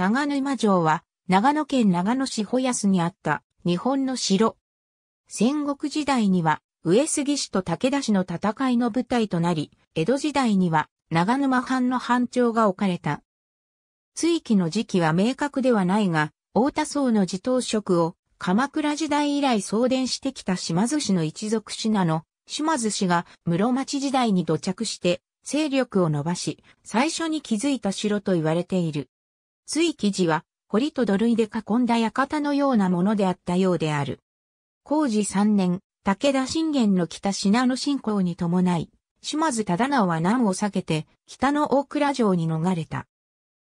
長沼城は、長野県長野市保安にあった日本の城。戦国時代には、上杉氏と武田氏の戦いの舞台となり、江戸時代には長沼藩の藩庁が置かれた。追記の時期は明確ではないが、大田荘の自当職を鎌倉時代以来送電してきた島津氏の一族氏なの、島津氏が室町時代に土着して勢力を伸ばし、最初に築いた城と言われている。追記寺は堀と土塁で囲んだ館のようなものであったようである。工事三年、武田信玄の北信濃侵攻に伴い、島津忠直は南を避けて北の大倉城に逃れた。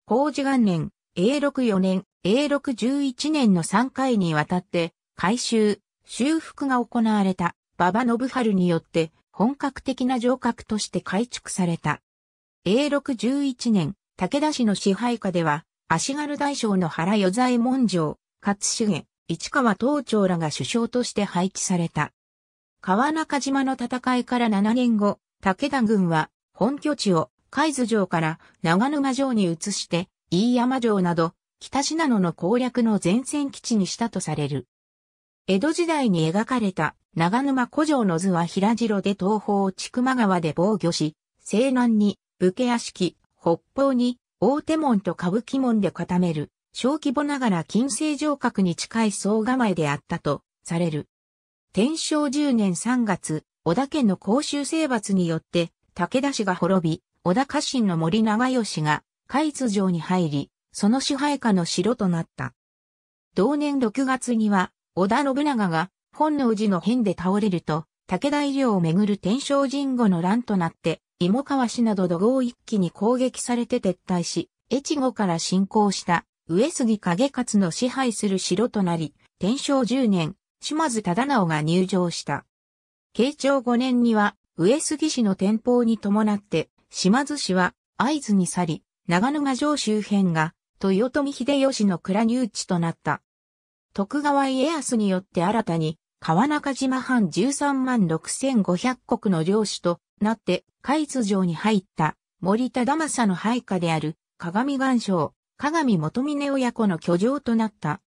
工事元年、永禄4年、永禄11年の3回にわたって改修、修復が行われた馬場信春によって本格的な城郭として改築された。永禄11年、武田氏の支配下では、足軽大将の原与左衛門城、勝重、市川東長らが首相として配置された。川中島の戦いから7年後、武田軍は本拠地を海津城から長沼城に移して、飯山城など北信濃の攻略の前線基地にしたとされる。江戸時代に描かれた長沼古城の図は平城で東方を千曲川で防御し、西南に武家屋敷、北方に大手門と歌舞伎門で固める小規模ながら近世城郭に近い総構えであったとされる。天正10年3月、小田家の公衆征伐によって、武田氏が滅び、小田家臣の森長吉が海津城に入り、その支配下の城となった。同年6月には、織田信長が本能寺の変で倒れると、武田医療をめぐる天正神後の乱となって、芋川氏など土豪一気に攻撃されて撤退し、越後から侵攻した上杉景勝の支配する城となり、天正10年、島津忠直が入城した。慶長5年には、上杉氏の天保に伴って、島津氏は会津に去り、長沼城周辺が、豊臣秀吉の蔵入地となった。徳川家康によって新たに、川中島藩13万6500国の領主となって、海津城に入った森忠政の配下である鏡岩将、鏡元峰親子の居城となった。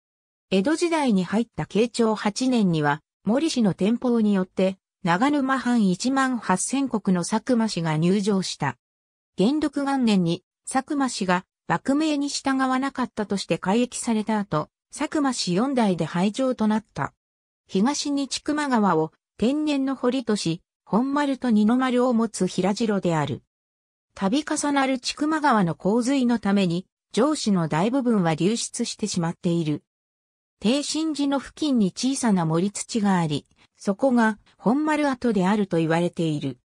江戸時代に入った慶長8年には、森氏の天保によって、長沼藩1万8000国の佐久間氏が入城した。元禄元年に佐久間氏が幕命に従わなかったとして改易された後、佐久間氏4代で廃城となった。東に千曲川を天然の堀とし、本丸と二の丸を持つ平城である。度重なる千曲川の洪水のために、上司の大部分は流出してしまっている。低神寺の付近に小さな森土があり、そこが本丸跡であると言われている。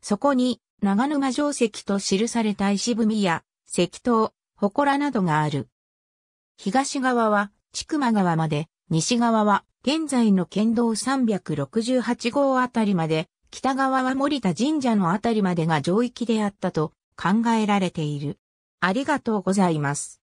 そこに長沼城石と記された石踏みや石塔、祠などがある。東側は千曲川まで、西側は現在の県道368号あたりまで、北側は森田神社のあたりまでが上域であったと考えられている。ありがとうございます。